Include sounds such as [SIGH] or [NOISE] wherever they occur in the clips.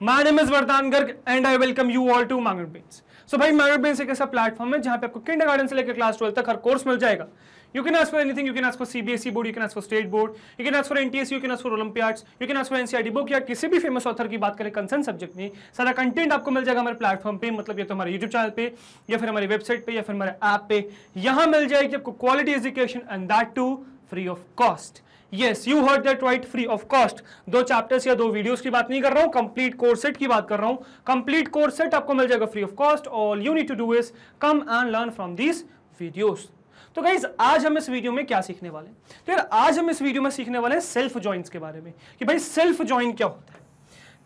My name is Vardan Garg and I welcome you all to magnet brains so भाई magnet बेन्स एक ऐसा platform है जहाँ पे आपको किंडरगार्टन से लेकर क्लास ट्वेल्थ तक हर कोर्स मिल जाएगा you can ask for anything. You can ask for CBSE board. You can ask for state board. You can ask for NTS. You can ask for Olympiads. You can ask for NCRT book या किसी भी famous author की बात करें concern subject में, सारा content आपको मिल जाएगा हमारे प्लेटफॉर्म पे मतलब ये तो हमारे यूट्यूब चैनल पे, या फिर हमारी वेबसाइट पे, या फिर हमारे ऐप पे यहाँ मिल जाएगी आपको quality education and that too free of cost yes you heard that right free of cost दो चैप्टर्स या दो वीडियोस की बात नहीं कर रहा हूँ कंप्लीट कोर्स सेट की बात कर रहा हूँ। कंप्लीट कोर्स सेट आपको मिल जाएगा free of cost all you need to do is come and learn from these videos तो गाइज़ आज हम इस वीडियो में क्या सीखने वाले हैं? तो यार, आज हम इस वीडियो में सीखने वाले हैं सेल्फ ज्वाइंट्स के बारे में। कि भाई सेल्फ ज्वाइन क्या होता है?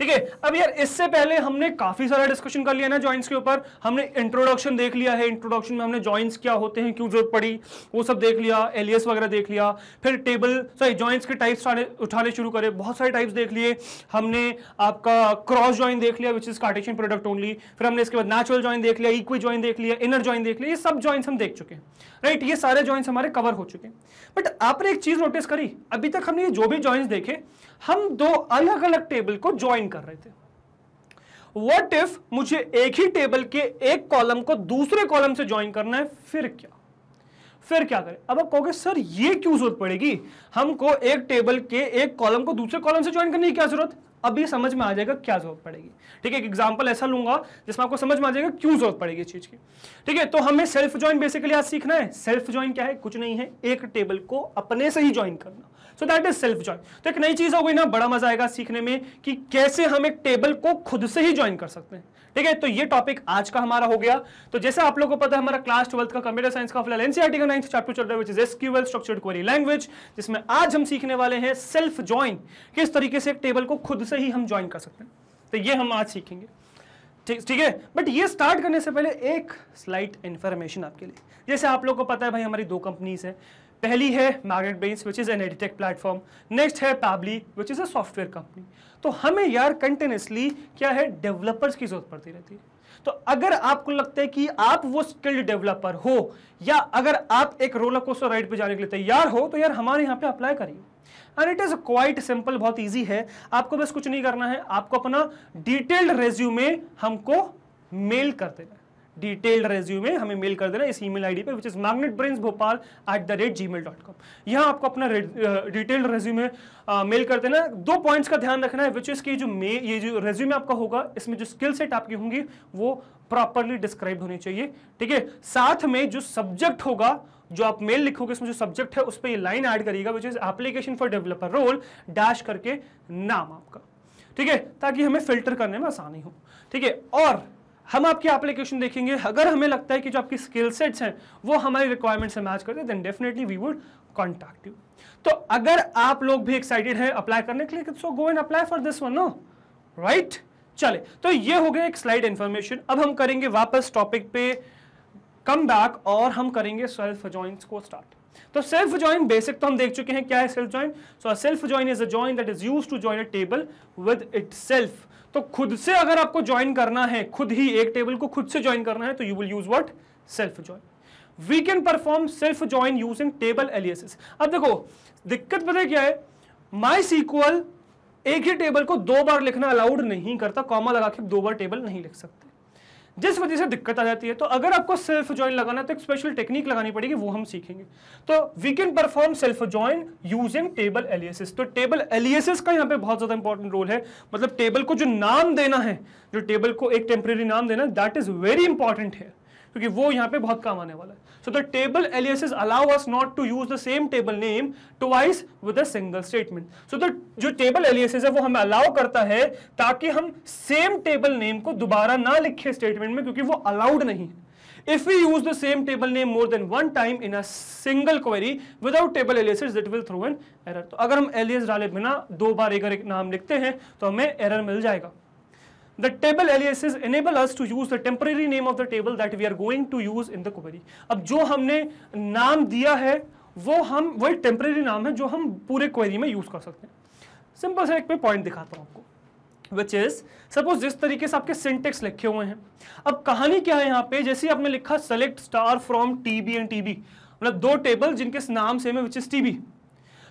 ठीक है? अब यार, इससे पहले हमने काफ़ी सारा डिस्कशन कर लिया ना जॉइंट्स के ऊपर। हमने इंट्रोडक्शन देख लिया है। इंट्रोडक्शन में हमने जॉइंट्स क्या होते हैं, क्यों ज़रूरत पड़ी, वो सब देख लिया एलियस वगैरह देख लिया। फिर टेबल सॉरी जॉइंट्स के टाइप्स उठाने शुरू करे। बहुत सारे टाइप्स देख लिए। हमने आपका क्रॉस जॉइन देख लिया which is Cartesian product only फिर हमने इसके बाद नेचुरल जॉइन देख लिया इक्वी जॉइन देख लिया इनर जॉइन देख लिया। ये सब ज्वाइंट्स हम देख चुके हैं। राइट ये सारे ज्वाइंट्स हमारे कवर हो चुके हैं। बट आपने एक चीज़ नोटिस करी। अभी तक हमने ये जो भी जॉइंट्स देखे, हम दो अलग अलग टेबल को ज्वाइन कर रहे थे। वट इफ़ मुझे एक ही टेबल के एक कॉलम को दूसरे कॉलम से ज्वाइन करना है, फिर क्या? फिर क्या करें? अब आप कहोगे, सर, ये क्यों ज़रूरत पड़ेगी? हमको एक टेबल के एक कॉलम को दूसरे कॉलम से ज्वाइन करने की क्या ज़रूरत? अभी समझ में आ जाएगा क्या ज़रूरत पड़ेगी। ठीक है, एक एग्ज़ाम्पल ऐसा लूँगा जिसमें आपको समझ में आ जाएगा क्यों ज़रूरत पड़ेगी इस चीज़ की। ठीक है तो हमें सेल्फ ज्वाइन बेसिकली आज सीखना है। सेल्फ ज्वाइन क्या है? कुछ नहीं है। एक टेबल को अपने से ही ज्वाइन करना। So that is self join तो एक नई चीज़ हो गई ना, बड़ा मज़ा आएगा सीखने में कि कैसे हम एक टेबल को खुद से ही ज्वाइन कर सकते हैं। ठीक है तो ये टॉपिक आज का हमारा हो गया। तो जैसे आप लोगों को पता है, हमारा क्लास ट्वेल्थ का कंप्यूटर साइंस का फ़िलहाल एनसीआरटी का नाइन्थ चैप्टर चल रहा है which is SQL structured query language जिसमें आज हम सीखने वाले हैं सेल्फ ज्वाइन किस तरीके से एक टेबल को खुद से ही हम ज्वाइन कर सकते हैं। तो ये हम आज सीखेंगे। ठीक है? बट ये स्टार्ट करने से पहले एक स्लाइट इंफॉर्मेशन आपके लिए। जैसे आप लोग को पता है, भाई हमारी दो कंपनीज़ है। पहली है magnet brains which is an edtech platform next है Pabbly which is a software company तो हमें यार कंटिन्यूसली क्या है डेवलपर्स की ज़रूरत पड़ती रहती है। तो अगर आपको लगता है कि आप वो स्किल्ड डेवलपर हो, या अगर आप एक रोलर कोस्टर राइड पे जाने के लिए तैयार हो तो यार हमारे यहाँ पे अप्लाई करिए। And it is quite simple बहुत इजी है। आपको बस कुछ नहीं करना है। आपको अपना डिटेल्ड रेज्यूमे हमको मेल कर देना डिटेल्ड रेज्यूमे हमें मेल कर देना इस ईमेल आईडी पे which is magnet brains Bhopal at the rate Gmail dot com यहाँ आपको अपना डिटेल्ड रेज्यूमे मेल कर देना। दो पॉइंट्स का ध्यान रखना है विच इज़ की जो मे, ये जो रेज्यूमे आपका होगा, इसमें जो स्किल सेट आपकी होंगी, वो प्रॉपरली डिस्क्राइब होनी चाहिए। ठीक है? साथ में जो सब्जेक्ट होगा, जो आप मेल लिखोगे इसमें जो सब्जेक्ट है, उस पर लाइन ऐड करिएगा which is application for developer role dash करके नाम आपका। ठीक है? ताकि हमें फ़िल्टर करने में आसानी हो। ठीक है? और हम आपकी एप्लीकेशन देखेंगे। अगर हमें लगता है कि जो आपकी स्किल सेट्स हैं, वो हमारी रिक्वायरमेंट से मैच करते हैं then definitely we would contact you तो अगर आप लोग भी एक्साइटेड हैं अप्लाई करने के लिए so go and apply for this one no right चले तो ये हो गया एक स्लाइड इंफॉर्मेशन अब हम करेंगे वापस टॉपिक पे कम बैक और हम करेंगे सेल्फ जॉइंट्स को स्टार्ट तो सेल्फ ज्वाइन बेसिक तो हम देख चुके हैं क्या है self join so self join is a join that is used to join a table with itself तो खुद से अगर आपको ज्वाइन करना है, खुद ही एक टेबल को खुद से ज्वाइन करना है तो you will use what self join we can perform self join using table aliases अब देखो, दिक्कत पता क्या है? माई सीक्वल एक ही टेबल को दो बार लिखना अलाउड नहीं करता कॉमा लगा के दो बार टेबल नहीं लिख सकते। जिस वजह से दिक्कत आ जाती है तो अगर आपको सेल्फ ज्वाइन लगाना तो एक स्पेशल टेक्निक लगानी पड़ेगी, वो हम सीखेंगे। तो we can perform self join using table aliases तो टेबल एलियसिस का यहाँ पे बहुत ज़्यादा इंपॉर्टेंट रोल है। मतलब टेबल को जो नाम देना है, जो टेबल को एक टेम्प्रेरी नाम देना दैट इज़ वेरी इंपॉर्टेंट है, क्योंकि वो यहाँ पे बहुत काम आने वाला है। The table aliases allow us not to use the same table name twice with a single statement so the जो टेबल एलियसेस है वो हमें अलाउ करता है ताकि हम सेम टेबल नेम को दोबारा ना लिखे स्टेटमेंट में क्योंकि वो अलाउड नहीं है। If we use the same table name more than one time in a single query without table aliases it will throw an error. तो अगर हम alias बिना दो बार एक, एक नाम लिखते हैं तो हमें एरर मिल जाएगा। The table aliases enable us to use the temporary name of the table that we are going to use in the query. अब जो हमने नाम दिया है, वो हम वही टेम्परेरी नाम है जो हम पूरे क्वेरी में यूज़ कर सकते हैं। सिंपल सा एक पे पॉइंट दिखाता हूँ आपको विच इज़ सपोज़ जिस तरीके से आपके सिंटेक्स लिखे हुए हैं। अब कहानी क्या है यहाँ पे? जैसे आपने लिखा select star from TB and TB मतलब दो टेबल जिनके नाम सेम है विच इज़ टीबी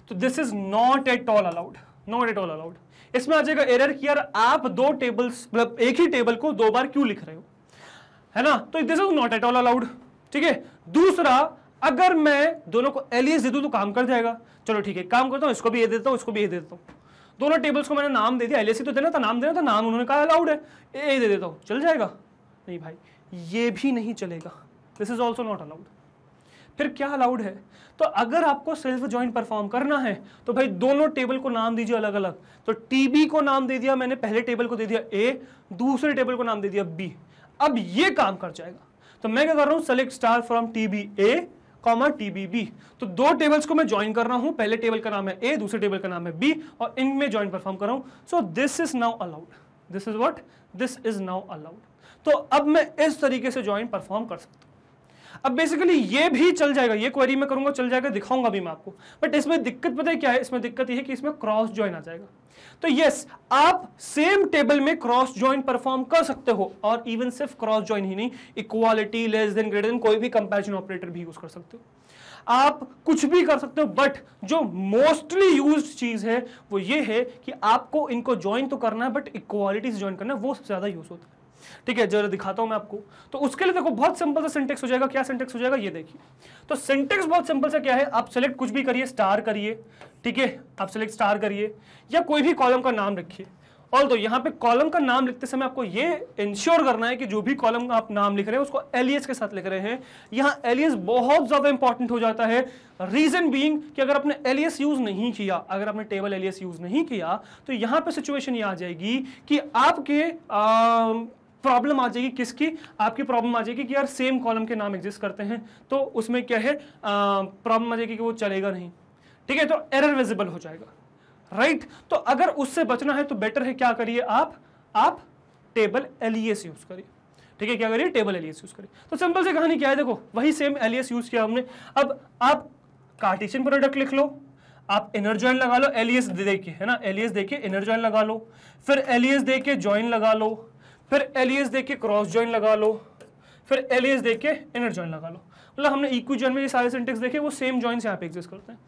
तो this is not at all allowed not at all allowed इसमें आ जाएगा एरर कि यार आप दो टेबल्स मतलब एक ही टेबल को दो बार क्यों लिख रहे हो? है ना? तो this is not at all allowed ठीक है? दूसरा, अगर मैं दोनों को एलियस दे दूँ तो काम कर जाएगा। चलो ठीक है काम करता हूँ, इसको भी ये देता हूँ, इसको भी ये देता हूँ। दोनों टेबल्स को मैंने नाम दे दिया एलियस ही तो देना था, नाम देना था, नाम उन्होंने कहा अलाउड है। ए दे देता हूँ, चल जाएगा। नहीं भाई, ये भी नहीं चलेगा। This is also not allowed फिर क्या अलाउड है? तो अगर आपको सेल्फ ज्वाइंट परफॉर्म करना है तो भाई दोनों टेबल को नाम दीजिए अलग अलग तो टीबी को नाम दे दिया मैंने, पहले टेबल को दे दिया ए दूसरे टेबल को नाम दे दिया बी अब ये काम कर जाएगा। तो मैं क्या कर रहा हूँ select star from TB A comma TB B तो दो टेबल्स को मैं ज्वाइन कर रहा हूँ, पहले टेबल का नाम है ए दूसरे टेबल का नाम है बी और इनमें ज्वाइन परफॉर्म कर रहा हूँ। So this is now allowed this is what this is now allowed तो अब मैं इस तरीके से ज्वाइन परफॉर्म कर सकता हूँ। अब बेसिकली ये भी चल जाएगा, ये क्वेरी मैं करूँगा, चल जाएगा, दिखाऊँगा भी मैं आपको। बट इसमें दिक्कत पता है क्या है? इसमें दिक्कत ये है कि इसमें क्रॉस ज्वाइन आ जाएगा। तो यस आप सेम टेबल में क्रॉस ज्वाइन परफॉर्म कर सकते हो, और इवन सिर्फ़ क्रॉस ज्वाइन ही नहीं equality less than greater than कोई भी कंपैरिजन ऑपरेटर भी यूज़ कर सकते हो। आप कुछ भी कर सकते हो बट जो मोस्टली यूज़ चीज़ है, वो ये है कि आपको इनको ज्वाइन तो करना है बट इक्वालिटी से ज्वाइन करना है, वो सबसे ज़्यादा यूज़ होता है। ठीक है, जरा दिखाता हूँ मैं आपको। तो उसके लिए देखो, बहुत सिंपल सा सिंटेक्स हो जाएगा। क्या सिंटेक्स हो जाएगा? ये देखिए। तो सिंटेक्स बहुत सिंपल सा क्या है? आप सेलेक्ट कुछ भी करिए स्टार करिए, ठीक है? आप सेलेक्ट स्टार करिए, या कोई भी कॉलम का नाम रखिए। और तो यहाँ पे कॉलम का नाम लिखते समय आपको ये इंश्योर करना है कि जो भी कॉलम आप नाम लिख रहे हैं, उसको एलियस के साथ लिख रहे हैं। यहाँ एलियस बहुत ज़्यादा इंपॉर्टेंट हो जाता है। रीजन बीइंग कि अगर आपने एलियस यूज़ नहीं किया, अगर आपने टेबल एलियस यूज़ नहीं किया तो यहाँ पे सिचुएशन ये आ जाएगी कि आपके प्रॉब्लम आ जाएगी किसकी? आपकी प्रॉब्लम आ जाएगी कि यार सेम कॉलम के नाम एग्जिस्ट करते हैं तो उसमें क्या है? प्रॉब्लम आ जाएगी कि वो चलेगा नहीं। ठीक है तो एरर विजिबल हो जाएगा। राइट? तो अगर उससे बचना है तो बेटर है क्या करिए आप? आप टेबल एलियस यूज़ करिए। ठीक है, क्या करिए? टेबल एलियस यूज़ करिए। तो सिंपल से कहानी क्या है? देखो, वही सेम एलियस यूज़ किया हमने। अब आप कार्टिशियन प्रोडक्ट लिख लो, आप इनर ज्वाइन लगा लो, एलियस देखिए है ना? एलियस देखिए इनर ज्वाइन लगा लो। फिर एलियस देके ज्वाइन लगा लो। फिर एलियस देख के क्रॉस ज्वाइन लगा लो। फिर एलियस देख के इनर ज्वाइन लगा लो। मतलब हमने इक्वी ज्वाइन में ये सारे सिंटेक्स देखे, वो सेम ज्वाइंस यहाँ पे एग्जिस्ट करते हैं।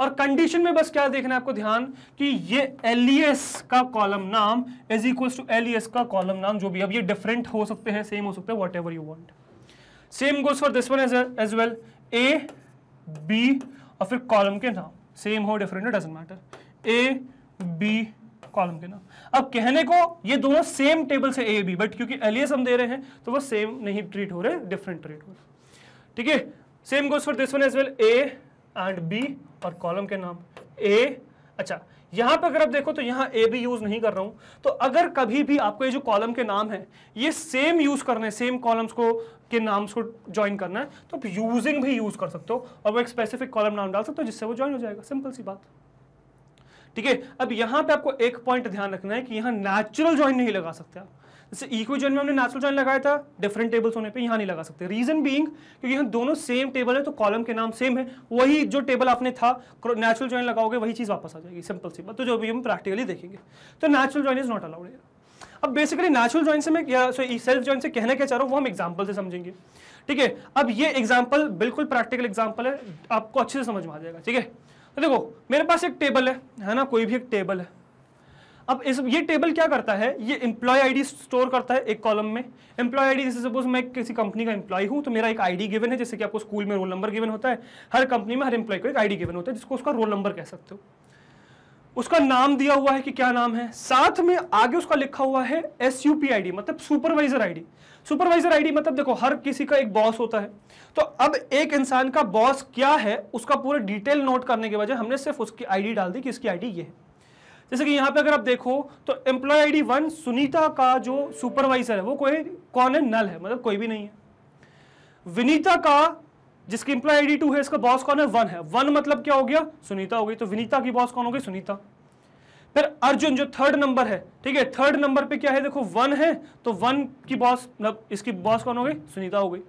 और कंडीशन में बस क्या देखना है आपको ध्यान कि ये एलियस का कॉलम नाम इज़ इक्वल टू एलियस का कॉलम नाम, जो भी। अब ये डिफरेंट हो सकते हैं सेम हो सकते हैं whatever you want same goes for this one as as well A B और फिर कॉलम के नाम। सेम हो different doesn't matter A B column के नाम अब कहने को ये दोनों सेम टेबल से ए बी बट क्योंकि एलियस हम दे रहे हैं तो वो सेम नहीं ट्रीट हो रहे डिफरेंट ट्रीट हो रहे। ठीक है? Same goes for this one as well A and B और कॉलम के नाम। ए अच्छा यहाँ पर अगर आप देखो तो यहाँ ए बी यूज़ नहीं कर रहा हूँ। तो अगर कभी भी आपको ये जो कॉलम के नाम है, ये सेम यूज़ करने सेम कॉलम्स को, के नाम्स को ज्वाइन करना है तो आप यूजिंग भी यूज़ कर सकते हो और वो एक स्पेसिफिक कॉलम नाम डाल सकते हो जिससे वो ज्वाइन हो जाएगा। सिंपल सी बात। ठीक है? अब यहाँ पे आपको एक पॉइंट ध्यान रखना है कि यहाँ नेचुरल ज्वाइन नहीं लगा सकते आप। जैसे इक्वी ज्वाइन में हमने नेचुरल ज्वाइन लगाया था डिफरेंट टेबल्स होने पे यहाँ नहीं लगा सकते। रीजन बीइंग क्योंकि यहाँ दोनों सेम टेबल है तो कॉलम के नाम सेम है, वही जो टेबल आपने था नेचुरल ज्वाइन लगाओगे, वही चीज़ वापस आ जाएगी सिंपल सी बात। तो जो भी हम प्रैक्टिकली देखेंगे। तो natural join is not allowed अब बेसिकली नेचुरल ज्वाइन से मैं या सेल्फ ज्वाइन से कहना क्या चाह रहा हूँ, वो हम एग्ज़ाम्पल से समझेंगे। ठीक है? अब ये एग्ज़ाम्पल बिल्कुल प्रैक्टिकल एग्ज़ाम्पल है, आपको अच्छे से समझ में आ जाएगा। ठीक है? देखो, मेरे पास एक टेबल है है ना? कोई भी एक टेबल है। अब इस, ये टेबल क्या करता है? ये एम्प्लॉय आईडी स्टोर करता है एक कॉलम में। एम्प्लॉय आईडी जैसे सपोज़ मैं किसी कंपनी का एम्प्लॉय हूँ तो मेरा एक आईडी गिवन है, जैसे कि आपको स्कूल में रोल नंबर गिवन होता है। हर कंपनी में हर एम्प्लॉय को एक आईडी गिवन होता है, जिसको उसका रोल नंबर कह सकते हो। उसका नाम दिया हुआ है कि क्या नाम है? साथ में आगे उसका लिखा हुआ है S U P I D मतलब सुपरवाइजर आईडी सुपरवाइजर आईडी मतलब देखो, हर किसी का एक बॉस होता है। तो अब एक इंसान का बॉस क्या है, उसका पूरा डिटेल नोट करने के वजह हमने सिर्फ़ उसकी आईडी डाल दी कि इसकी आईडी ये है। जैसे कि यहाँ पे अगर आप देखो तो एम्प्लॉय आईडी वन सुनीता का जो सुपरवाइजर है, वो कोई, कौन है? नल है मतलब कोई भी नहीं है। विनीता का जिसकी एम्प्लॉय आईडी टू है, इसका बॉस कौन है? वन है। वन मतलब क्या हो गया? सुनीता हो गई। तो विनीता की बॉस कौन हो गई? सुनीता। फिर अर्जुन, जो थर्ड नंबर है, ठीक है? थर्ड नंबर पे क्या है? देखो वन है तो वन की बॉस मतलब इसकी बॉस कौन हो गई? सुनीता हो गई।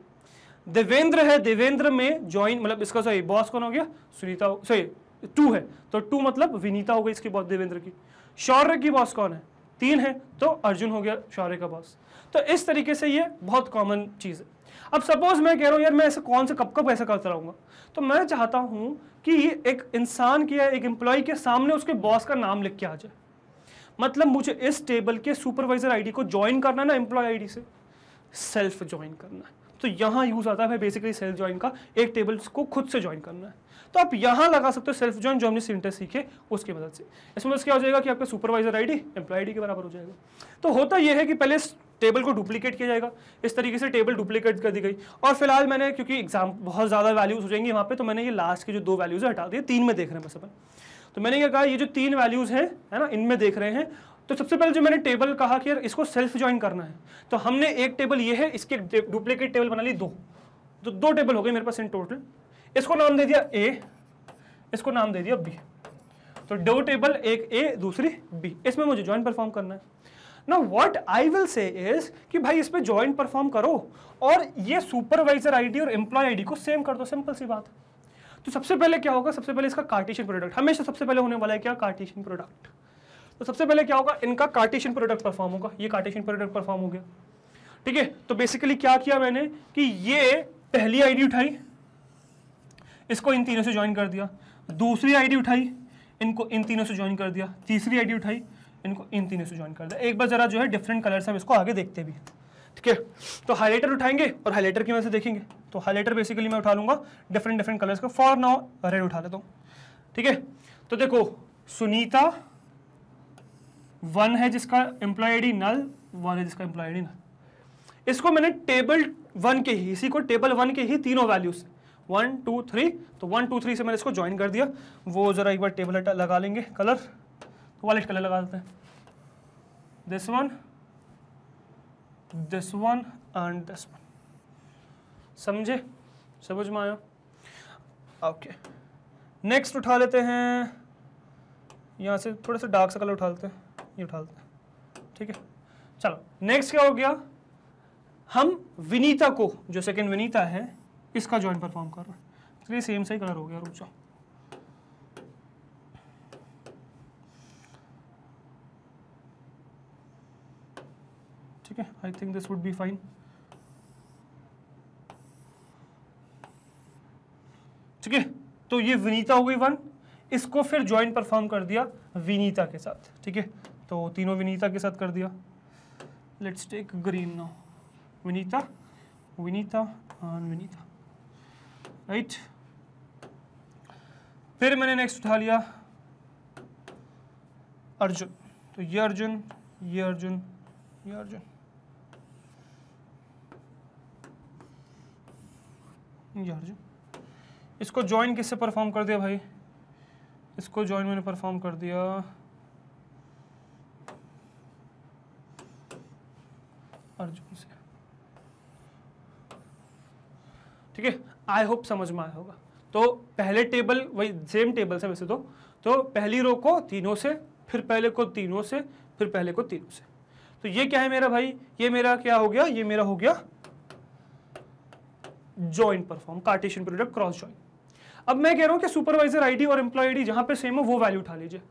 देवेंद्र है, देवेंद्र में ज्वाइन मतलब इसका सही बॉस कौन हो गया? सुनीता सही टू है। तो टू मतलब विनीता हो गई इसकी बॉस देवेंद्र की। शौर्य की बॉस कौन है? तीन है तो अर्जुन हो गया शौर्य का बॉस तो इस तरीके से ये बहुत कॉमन चीज़ है। अब सपोज़ मैं कह रहा हूँ, यार, मैं ऐसे कौन से कब कब ऐसा करता रहूँगा? तो मैं चाहता हूँ कि एक इंसान के या एक एम्प्लॉय के सामने उसके बॉस का नाम लिख के आ जाए। मतलब मुझे इस टेबल के सुपरवाइजर आईडी को ज्वाइन करना है ना एम्प्लॉय आईडी से? सेल्फ ज्वाइन करना है। तो यहाँ यूज़ आता है बेसिकली सेल्फ ज्वाइन का। एक टेबल को खुद से ज्वाइन करना है। तो आप यहाँ लगा सकते हो सेल्फ ज्वाइन जो हमने सिंटेक्स सीखे, उसकी मदद से। इसमें क्या हो जाएगा कि आपका सुपरवाइजर आईडी एम्प्लॉय आईडी के बराबर हो जाएगा। तो होता यह है कि पहले टेबल को डुप्लीकेट किया जाएगा। इस तरीके से टेबल डुप्लीकेट कर दी गई। और फ़िलहाल मैंने, क्योंकि एग्ज़ाम बहुत ज़्यादा वैल्यूज़ हो जाएँगी वहाँ पे तो मैंने ये लास्ट के जो दो वैल्यूज़ है हटा दिए, तीन में देख रहे हैं बस अपन। तो मैंने क्या कहा, ये जो तीन वैल्यूज़ हैं, है ना, इनमें देख रहे हैं। तो सबसे पहले जो मैंने टेबल कहा कि यार, इसको सेल्फ ज्वाइन करना है। तो हमने एक टेबल ये है, इसके डुप्लीकेट टेबल बना ली, दो। तो दो टेबल हो गए मेरे पास इन टोटल इसको नाम दे दिया ए इसको नाम दे दिया बी तो दो टेबल एक ए दूसरी बी इसमें मुझे ज्वाइन परफॉर्म करना है। ना what I will say is कि भाई इस पे ज्वाइन परफॉर्म करो और ये सुपरवाइजर आईडी और एम्प्लॉय आईडी को सेम कर दो सिंपल सी बात। तो सबसे पहले क्या होगा? सबसे पहले इसका कार्टेशियन प्रोडक्ट हमेशा सबसे पहले होने वाला है क्या? कार्टेशियन प्रोडक्ट तो सबसे पहले क्या होगा? इनका कार्टेशियन प्रोडक्ट परफॉर्म होगा। ये कार्टेशियन प्रोडक्ट परफॉर्म हो गया। ठीक है? तो बेसिकली क्या किया मैंने कि ये पहली आईडी उठाई, इसको इन तीनों से ज्वाइन कर दिया। दूसरी आईडी उठाई, इनको इन तीनों से ज्वाइन कर दिया। तीसरी आईडी उठाई इनको इन तीनों से ज्वाइन कर दिया एक बार जरा जो है डिफरेंट कलर्स हम इसको आगे देखते भी ठीक है? तो हाईलाइटर उठाएँगे और हाईलाइटर की वजह से देखेंगे। तो हाईलाइटर बेसिकली मैं उठा लूँगा डिफरेंट डिफरेंट कलर्स का। फॉर नाउ रेड उठा लेता हूँ। ठीक है? तो देखो, सुनीता वन है जिसका एम्प्लॉय आई नल वन है जिसका एम्प्लॉय आई नल इसको मैंने टेबल वन के ही, इसी को टेबल वन के ही तीनों वैल्यूज़ वन टू थ्री तो वन टू थ्री से मैंने इसको ज्वाइन कर दिया। वो जरा एक बार टेबल लगा लेंगे कलर वालेट कलर लगा देते हैं। This one this one and this one समझे? समझ में आया? ओके नेक्स्ट उठा लेते हैं। यहाँ से थोड़ा सा डार्क सा कलर उठा लेते हैं। ये उठा लेते हैं। ठीक है? चलो नेक्स्ट क्या हो गया? हम विनीता को, जो सेकंड विनीता है, इसका ज्वाइन परफॉर्म कर रहे हैं। चलिए सेम सही कलर हो गया जाओ। ठीक है I think this would be fine ठीक है तो ये विनीता हो गई वन इसको फिर ज्वाइन परफॉर्म कर दिया विनीता के साथ, ठीक है? तो तीनों विनीता के साथ कर दिया। Let's take green now Vinita Vinita and Vinita. Right फिर मैंने नेक्स्ट उठा लिया अर्जुन। तो ये अर्जुन ये अर्जुन ये अर्जुन। ये अर्जुन इसको ज्वाइन किससे परफॉर्म कर दिया भाई? इसको ज्वाइन मैंने परफॉर्म कर दिया। अर्जुन से। ठीक है आई होप समझ में आया होगा। तो पहले टेबल वही सेम टेबल से वैसे तो। तो पहली रो को तीनों से, फिर पहले को तीनों से, फिर पहले को तीनों से। तो ये क्या है मेरा भाई? ये मेरा क्या हो गया? ये मेरा हो गया join perform Cartesian product cross join अब मैं कह रहा हूँ कि सुपरवाइजर आईडी और एम्प्लॉय आईडी जहाँ पे सेम है, वो वैल्यू उठा लीजिए।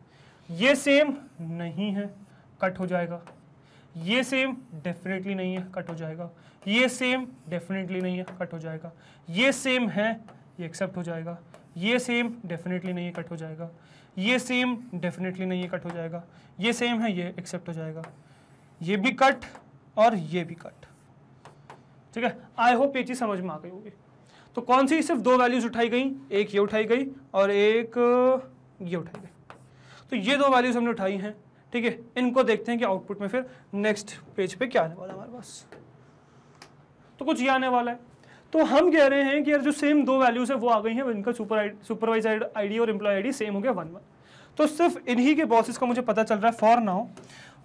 ये सेम नहीं है कट हो जाएगा। ये सेम डेफिनेटली नहीं है कट हो जाएगा। ये सेम डेफिनेटली नहीं है कट हो जाएगा। ये सेम है, ये एक्सेप्ट हो जाएगा। ये सेम डेफिनेटली नहीं है कट हो जाएगा। ये सेम डेफिनेटली नहीं है कट हो जाएगा। ये सेम है, ये एक्सेप्ट हो जाएगा। ये भी कट और ये भी कट ठीक है? आई होप ये चीज़ समझ में आ गई होगी। तो कौन सी सिर्फ़ दो वैल्यूज़ उठाई गई? एक ये उठाई गई और एक ये उठाई गई। तो ये दो वैल्यूज़ हमने उठाई हैं, ठीक है? इनको देखते हैं कि आउटपुट में फिर नेक्स्ट पेज पे क्या आने वाला है हमारे पास। तो कुछ ये आने वाला है। तो हम कह रहे हैं कि यार जो सेम दो वैल्यूज़ है, वो आ गई हैं, इनका सुपर सुपरवाइज आई और एम्प्लॉय आई सेम हो गया वन वन तो सिर्फ़ इन्हीं के बॉसेस का मुझे पता चल रहा है फॉर नाउ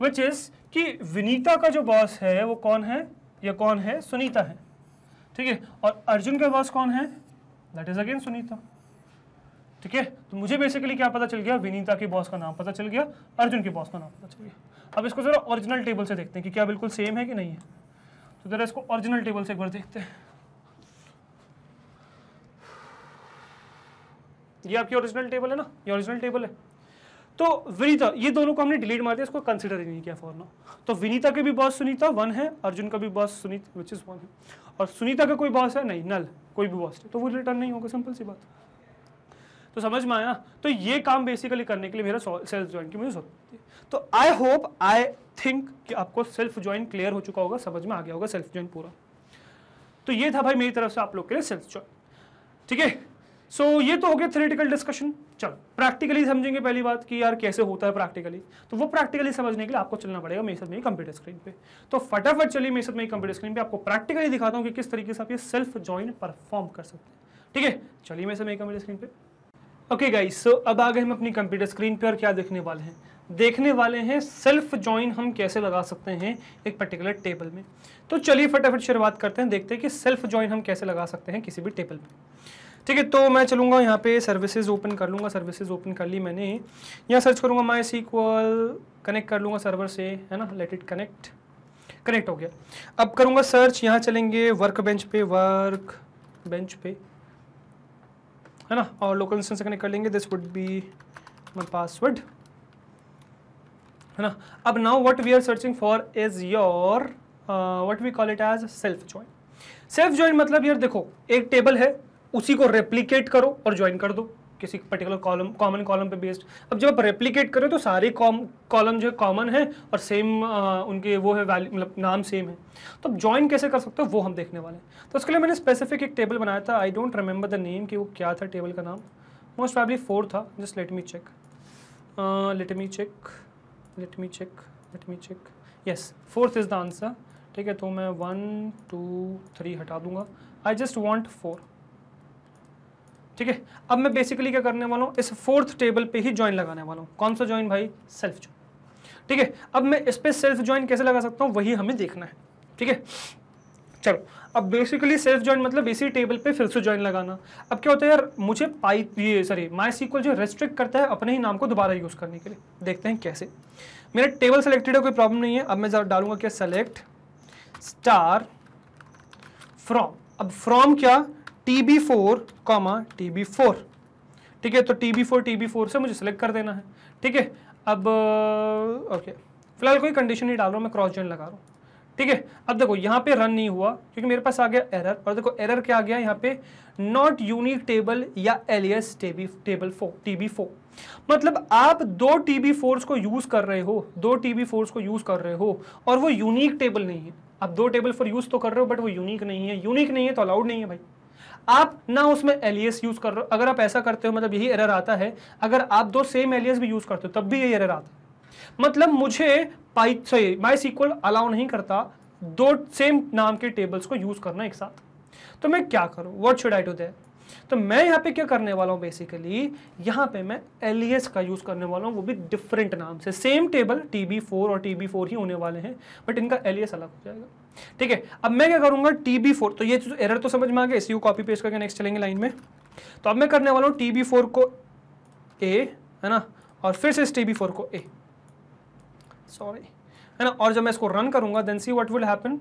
विच इज़ कि विनीता का जो बॉस है, वो कौन है? या कौन है? सुनीता है। ठीक है? और अर्जुन का बॉस कौन है? That is again Sunita. ठीक है? तो मुझे बेसिकली क्या पता चल गया? विनीता के बॉस का नाम पता चल गया। अर्जुन के बॉस का नाम पता चल गया। अब इसको जरा ओरिजिनल टेबल से देखते हैं कि क्या बिल्कुल सेम है कि नहीं है। तो जरा इसको ओरिजिनल टेबल से एक बार देखते हैं। ये आपकी ओरिजिनल टेबल है ना? ये ओरिजिनल टेबल है। तो विनीता, ये दोनों को हमने डिलीट मार दिया, इसको कंसिडर ही नहीं किया फॉर नाउ तो विनीता के भी बॉस सुनीता वन है, अर्जुन का भी boss Sunit which is one है. और सुनीता का कोई बॉस है? नहीं नल कोई भी बॉस है. तो वो रिटर्न नहीं होगा सिंपल सी बात. तो समझ में आया? तो ये काम बेसिकली करने के लिए मेरा सेल्फ ज्वाइन की मुझे ज़रूरत है. तो आई होप आई थिंक कि आपको सेल्फ ज्वाइन क्लियर हो चुका होगा, समझ में आ गया होगा सेल्फ ज्वाइन पूरा. तो ये था भाई मेरी तरफ़ से आप लोग के लिए सेल्फ ज्वाइन ठीक है? सो so, ये तो हो गया थ्योरेटिकल डिस्कशन चलो प्रैक्टिकली समझेंगे पहली बात कि यार कैसे होता है प्रैक्टिकली तो वो प्रैक्टिकली समझने के लिए आपको चलना पड़ेगा मेरे साथ मेरी कंप्यूटर स्क्रीन पे. तो फटाफट चलिए मेरे साथ मेरी कंप्यूटर स्क्रीन पे आपको प्रैक्टिकली दिखाता हूँ कि किस तरीके से आप ये सेल्फ ज्वाइन परफॉर्म कर सकते हैं. ठीक है? चलिए मेरे साथ मेरी कंप्यूटर स्क्रीन पे. ओके गाइस सो अब आ गए हम अपनी कंप्यूटर स्क्रीन पे और क्या देखने वाले हैं? देखने वाले हैं सेल्फ ज्वाइन हम कैसे लगा सकते हैं एक पर्टिकुलर टेबल में. तो चलिए फटाफट शुरुआत करते हैं देखते हैं कि सेल्फ ज्वाइन हम कैसे लगा सकते हैं किसी भी टेबल में ठीक है तो मैं चलूँगा यहाँ पे सर्विसेज़ ओपन कर लूँगा सर्विसेज़ ओपन कर ली मैंने। यहाँ सर्च करूँगा माई सीक्वल कनेक्ट कर लूँगा सर्वर से, है ना? लेट इट कनेक्ट कनेक्ट हो गया। अब करूँगा सर्च यहाँ चलेंगे वर्क बेंच पे वर्क बेंच पे। है ना? और लोकल इंस्टेंस से कनेक्ट कर लेंगे this would be my password है ना? अब now what we are searching for is your what we call it as self join self join मतलब यार देखो, एक टेबल है उसी को रेप्लीकेट करो और ज्वाइन कर दो किसी पर्टिकुलर कॉलम कॉमन कॉलम पे बेस्ड अब जब आप रेप्लीकेट करें तो सारे कॉलम जो है कॉमन है और सेम उनके वो है वैल्यू मतलब नाम सेम है। तो अब ज्वाइन कैसे कर सकते हो वो हम देखने वाले हैं। तो उसके लिए मैंने स्पेसिफिक एक टेबल बनाया था। I don't remember the name कि वो क्या था टेबल का नाम। मोस्ट प्रॉब्ली फोर था। Just let me check let me check let me check let me check yes fourth is the answer ठीक है तो मैं वन टू थ्री हटा दूँगा। आई जस्ट वॉन्ट फोर ठीक है? अब मैं बेसिकली क्या करने वाला हूँ? इस फोर्थ टेबल पे ही ज्वाइन लगाने वाला हूँ। कौन सा ज्वाइन भाई? सेल्फ ज्वाइन ठीक है? अब मैं इस पर सेल्फ ज्वाइन कैसे लगा सकता हूँ? वही हमें देखना है। ठीक है? चलो, अब बेसिकली सेल्फ ज्वाइन मतलब इसी टेबल पे फिर से ज्वाइन लगाना। अब क्या होता है यार, मुझे पाई ये सॉरी माई सीक्वल जो रेस्ट्रिक्ट करता है, अपने ही नाम को दोबारा यूज़ करने के लिए। देखते हैं कैसे। मेरा टेबल सेलेक्टेड है, कोई प्रॉब्लम नहीं है। अब मैं डालूँगा क्या? सेलेक्ट स्टार फ्रॉम अब फ्रॉम क्या? T B four comma T B four ठीक है तो T B four T B four से मुझे सेलेक्ट कर देना है। ठीक है, अब ओके फ़िलहाल कोई कंडीशन नहीं डाल रहा हूँ, मैं क्रॉस जॉइन लगा रहा हूँ। ठीक है, अब देखो, यहाँ पे रन नहीं हुआ, क्योंकि मेरे पास आ गया एरर और देखो एरर क्या आ गया, यहाँ पे नॉट यूनिक टेबल या alias टेबी table four T B four मतलब आप दो टी बी फोर्स को यूज़ कर रहे हो, दो टी बी फोर्स को यूज़ कर रहे हो, और वो यूनिक टेबल नहीं है। आप दो टेबल फॉर यूज़ तो कर रहे हो बट वो यूनिक नहीं है। यूनिक नहीं है तो अलाउड नहीं है भाई। आप ना उसमें एलियस यूज़ कर रहे हो। अगर आप ऐसा करते हो मतलब यही एरर आता है, अगर आप दो सेम एलियस भी यूज़ करते हो, तब भी यही एरर आता है। मतलब मुझे माई सीक्वल अलाउ नहीं करता दो सेम नाम के टेबल्स को यूज़ करना एक साथ। तो मैं क्या करूँ? What should I do that तो मैं यहाँ पे क्या करने वाला हूँ बेसिकली यहाँ पे मैं एलियस का यूज़ करने वाला हूँ, वो भी डिफरेंट नाम से। Same table T B four और टी बी फोर ही होने वाले हैं बट इनका एलियस अलग हो जाएगा। ठीक है, अब मैं क्या करूँगा? टी बी फोर तो ये एरर तो समझ में आ गया, इसी को कॉपी पेस्ट करके नेक्स्ट चलेंगे लाइन में। तो अब मैं करने वाला हूँ टी बी फोर को ए है ना? और फिर से इस टी बी फोर को ए सॉरी है ना? और जब मैं इसको रन करूँगा then see what will happen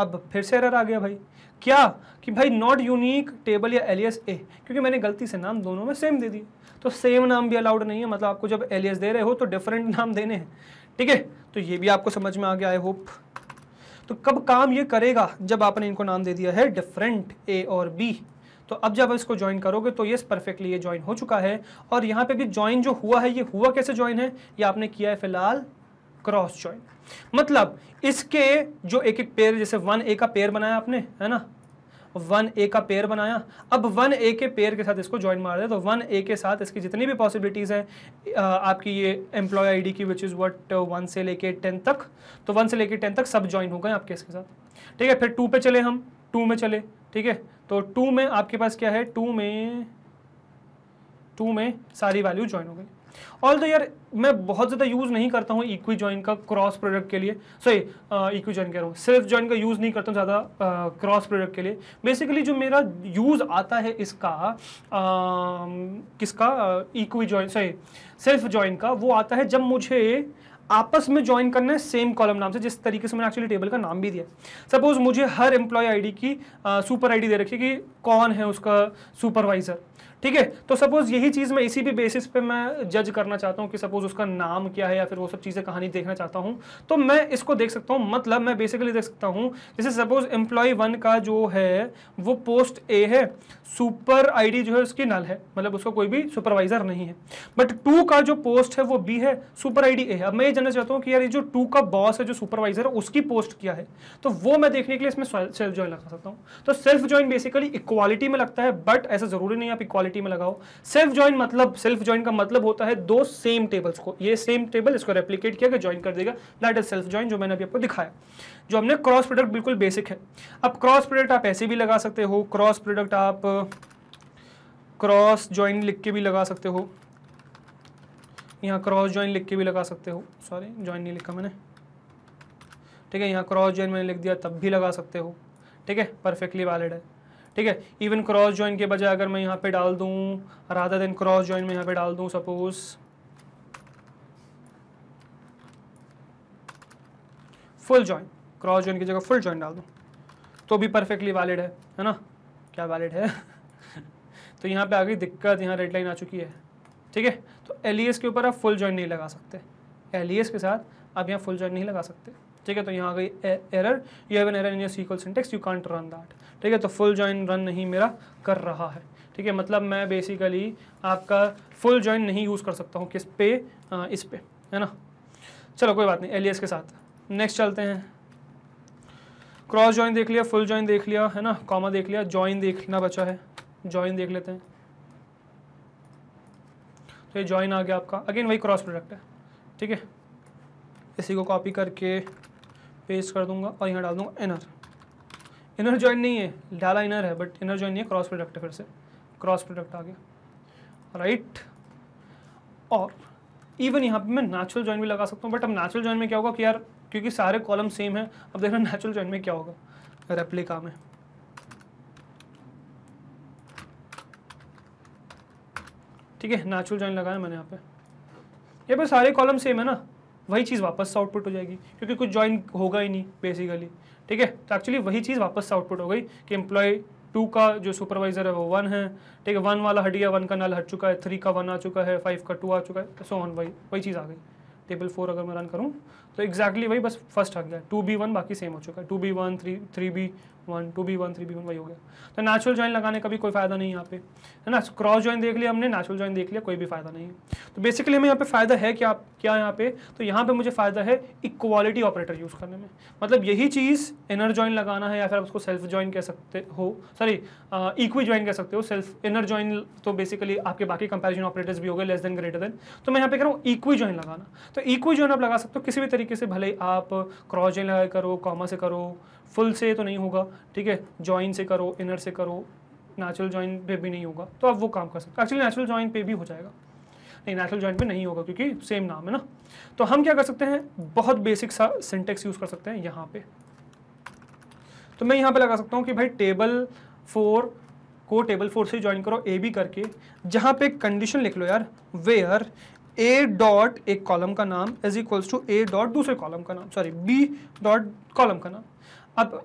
अब फिर से एरर आ गया भाई। क्या? कि भाई नॉट यूनिक टेबल या एलियस ए क्योंकि मैंने गलती से नाम दोनों में सेम दे दिए। तो सेम नाम भी अलाउड नहीं है मतलब आपको जब एलियस दे रहे हो तो डिफरेंट [LAUGHS] नाम देने हैं। ठीक है? तो ये भी आपको समझ में आ गया आई होप तो कब काम ये करेगा जब आपने इनको नाम दे दिया है डिफरेंट ए और बी तो अब जब इसको ज्वाइन करोगे तो ये परफेक्टली ये ज्वाइन हो चुका है। और यहाँ पे भी ज्वाइन जो हुआ है, ये हुआ कैसे ज्वाइन है? ये आपने किया है फ़िलहाल क्रॉस ज्वाइन मतलब इसके जो एक एक पेयर जैसे वन ए का पेयर बनाया आपने, है ना? वन ए का पेयर बनाया। अब वन ए के पेयर के साथ इसको ज्वाइन मार दे तो वन ए के साथ इसकी जितनी भी पॉसिबिलिटीज़ हैं आपकी ये एम्प्लॉय आईडी की विच इज़ वट वन से लेके टेन तक तो वन से लेके टेन तक सब ज्वाइन हो गए आपके इसके साथ। ठीक है, फिर टू पे चले हम टू में चले, ठीक है? तो टू में आपके पास क्या है? टू में टू में सारी वैल्यू ज्वाइन हो गई। ऑल तो यार मैं बहुत ज़्यादा यूज़ नहीं करता हूँ इक्वी जॉइन का क्रॉस प्रोडक्ट के लिए। सॉरी इक्वी जॉइन कह रहा हूँ। सेल्फ जॉइन का यूज़ नहीं करता हूँ ज़्यादा क्रॉस प्रोडक्ट के लिए। बेसिकली जो मेरा यूज़ आता है इसका आ, किसका? Equi join sorry self join का वो आता है जब मुझे आपस में ज्वाइन करना है सेम कॉलम नाम से जिस तरीके से मैंने एक्चुअली टेबल का नाम भी दिया। सपोज़ मुझे हर एम्प्लॉय आईडी की सुपर आईडी दे रखी कि कौन है उसका सुपरवाइजर ठीक है? तो सपोज़ यही चीज़ मैं इसी भी बेसिस पे मैं जज करना चाहता हूँ कि सपोज़ उसका नाम क्या है या फिर वो सब चीज़ें कहानी देखना चाहता हूँ तो मैं इसको देख सकता हूँ। मतलब मैं बेसिकली देख सकता हूँ, जैसे सपोज़ एम्प्लॉय वन का जो है, वो पोस्ट ए है सुपर आईडी जो है उसकी नल है मतलब उसका कोई भी सुपरवाइजर नहीं है। बट टू का जो पोस्ट है वो बी है सुपर आईडी ए है। अब मैं ये जानना चाहता हूँ कि यार ये जो टू का बॉस है, जो सुपरवाइजर है, उसकी पोस्ट क्या है? तो वो मैं देखने के लिए इसमें सेल्फ ज्वाइन लगा सकता हूँ। तो सेल्फ ज्वाइन बेसिकली इक्वालिटी में लगता है बट ऐसा ज़रूरी नहीं आप इक्वालिटी में लगाओ। सेल्फ ज्वाइन मतलब सेल्फ ज्वाइन का मतलब होता है दो सेम टेबल्स को। ये सेम टेबल इसको रेप्लीकेट किया ज्वाइन कर देगा। दैट इज़ सेल्फ ज्वाइन जो मैंने अभी आपको दिखाया। जो हमने क्रॉस प्रोडक्ट बिल्कुल बेसिक है। अब क्रॉस प्रोडक्ट आप ऐसे भी लगा सकते हो। क्रॉस प्रोडक्ट आप क्रॉस ज्वाइन लिख के भी लगा सकते हो। यहाँ क्रॉस ज्वाइन लिख के भी लगा सकते हो। सॉरी ज्वाइन नहीं लिखा मैंने। ठीक है, यहाँ क्रॉस ज्वाइन मैंने लिख दिया, तब भी लगा सकते हो। ठीक है परफेक्टली वैलिड है। ठीक है? इवन क्रॉस ज्वाइन के बजाय अगर मैं यहाँ पे डाल दूँ राधा दिन क्रॉस ज्वाइन में यहाँ पे डाल दूँ suppose full join cross join की जगह फुल ज्वाइन डाल दूँ तो भी परफेक्टली वैलिड है है ना? क्या वैलिड है? [LAUGHS] तो यहाँ पे आ गई दिक्कत, यहाँ रेड लाइन आ चुकी है, ठीक है? तो एल के ऊपर आप फुल ज्वाइन नहीं लगा सकते। एल के साथ आप यहाँ फुल ज्वाइन नहीं लगा सकते, ठीक है? तो यहाँ आ गई error you have an error in your SQL syntax you can't run that ठीक है तो फुल ज्वाइन रन नहीं मेरा कर रहा है। ठीक है मतलब मैं बेसिकली आपका फुल ज्वाइन नहीं यूज़ कर सकता हूँ किस पे आ, इस पे है ना? चलो कोई बात नहीं एलियस के साथ। नेक्स्ट चलते हैं। क्रॉस ज्वाइन देख लिया फुल ज्वाइन देख लिया है ना? कॉमा देख लिया ज्वाइन देखना बचा है। ज्वाइन देख लेते हैं। तो ये ज्वाइन आ गया आपका। अगेन वही क्रॉस प्रोडक्ट है। ठीक है? इसी को कॉपी करके पेस्ट कर दूँगा और यहाँ डाल दूँगा इनर इनर ज्वाइन नहीं है, डाला इनर है बट इनर ज्वाइन नहीं है क्रॉस प्रोडक्ट है फिर से। क्रॉस प्रोडक्ट आ गया। राइट और इवन यहाँ पे मैं नेचुरल ज्वाइन भी लगा सकता हूँ बट अब नेचुरल ज्वाइन में क्या होगा कि यार, क्योंकि सारे कॉलम सेम है, अब देखना नेचुरल ज्वाइन में क्या होगा। रेप्लिका में। ठीक है नेचुरल ज्वाइन लगाया मैंने यहाँ पे। ये पे सारे कॉलम सेम है ना, वही चीज़ वापस आउटपुट हो जाएगी, क्योंकि कुछ ज्वाइन होगा ही नहीं बेसिकली ठीक है? तो एक्चुअली वही चीज़ वापस से आउटपुट हो गई कि एम्प्लॉय टू का जो सुपरवाइजर है वो वन है। ठीक है? वन वाला हट गया वन का नल हट चुका है थ्री का वन आ चुका है फाइव का टू आ चुका है सो ऑन वही वही चीज़ आ गई। टेबल फोर अगर मैं रन करूँ तो एक्जैक्टली वही बस फ़र्स्ट हट गया। टू बी वन बाकी सेम हो चुका है। Two B one three three B one two B one three B one वही हो गया। तो नेचुरल ज्वाइन लगाने का भी कोई फ़ायदा नहीं यहाँ पे, है ना? क्रॉस ज्वाइन देख लिया हमने नेचुरल ज्वाइन देख लिया, कोई भी फ़ायदा नहीं तो बेसिकली हमें यहाँ पे फ़ायदा है क्या क्या यहाँ पे? तो यहाँ पे मुझे फ़ायदा है इक्वालिटी ऑपरेटर यूज़ करने में। मतलब यही चीज़ इनर ज्वाइन लगाना है या फिर आप उसको सेल्फ ज्वाइन कह सकते हो सॉरी इक्वी ज्वाइन कह सकते हो। सेल्फ इनर ज्वाइन तो बेसिकली आपके बाकी कंपेरिजन ऑपरेटर्स भी हो गए लेस देन ग्रेटर देन तो मैं यहाँ पे कह रहा हूँ इक्वी ज्वाइन लगाना। तो इक्वी ज्वाइन आप लगा सकते हो, किसी भी तरीके से भले आप क्रॉस ज्वाइन लगा करो कॉमा से करो फुल से तो नहीं होगा, ठीक है? ज्वाइन से करो इनर से करो नेचुरल ज्वाइन पे भी नहीं होगा तो आप वो काम कर सकते एक्चुअली नेचुरल ज्वाइन पे भी हो जाएगा। नहीं नेचुरल ज्वाइन पे नहीं होगा, क्योंकि सेम नाम है ना? तो हम क्या कर सकते हैं? बहुत बेसिक सा सिंटेक्स यूज़ कर सकते हैं यहाँ पे। तो मैं यहाँ पे लगा सकता हूँ कि भाई टेबल फोर को टेबल फोर से ज्वाइन करो ए बी करके। जहाँ पे कंडीशन लिख लो यार वेयर ए डॉट एक कॉलम का नाम is equals to A dot दूसरे कॉलम का नाम सॉरी बी डॉट कॉलम का नाम। अब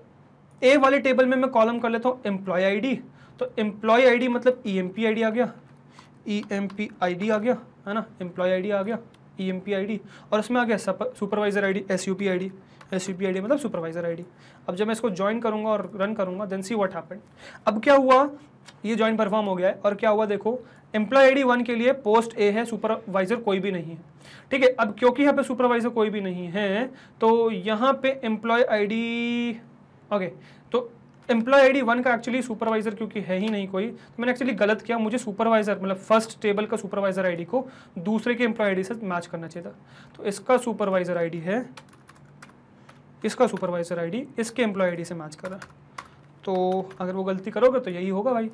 ए वाले टेबल में मैं कॉलम कर लेता हूँ एम्प्लॉय आईडी तो एम्प्लॉय आईडी मतलब E M P I D आ गया। E M P I D आ गया, है ना? एम्प्लॉय आई डी आ गया E M P I D और उसमें आ गया supervisor I D S U P I D S U P I D मतलब सुपरवाइजर आई डी अब जब मैं इसको ज्वाइन करूँगा और रन करूँगा देन सी वट हैपन अब क्या हुआ? ये ज्वाइन परफॉर्म हो गया है। और क्या हुआ? देखो एम्प्लॉय आई डी वन के लिए पोस्ट ए है सुपरवाइजर कोई भी नहीं है। ठीक है, अब क्योंकि यहाँ पे सुपरवाइजर कोई भी नहीं है तो यहाँ पे एम्प्लॉय आई डी ओके तो एम्प्लॉय आईडी वन का एक्चुअली सुपरवाइजर क्योंकि है ही नहीं कोई तो मैंने एक्चुअली गलत किया। मुझे सुपरवाइजर मतलब फ़र्स्ट टेबल का सुपरवाइजर आईडी को दूसरे के एम्प्लॉय आईडी से मैच करना चाहिए था। तो इसका सुपरवाइजर आईडी है, इसका सुपरवाइजर आईडी इसके एम्प्लॉय आईडी से मैच करा। तो अगर वो गलती करोगे तो यही होगा भाई,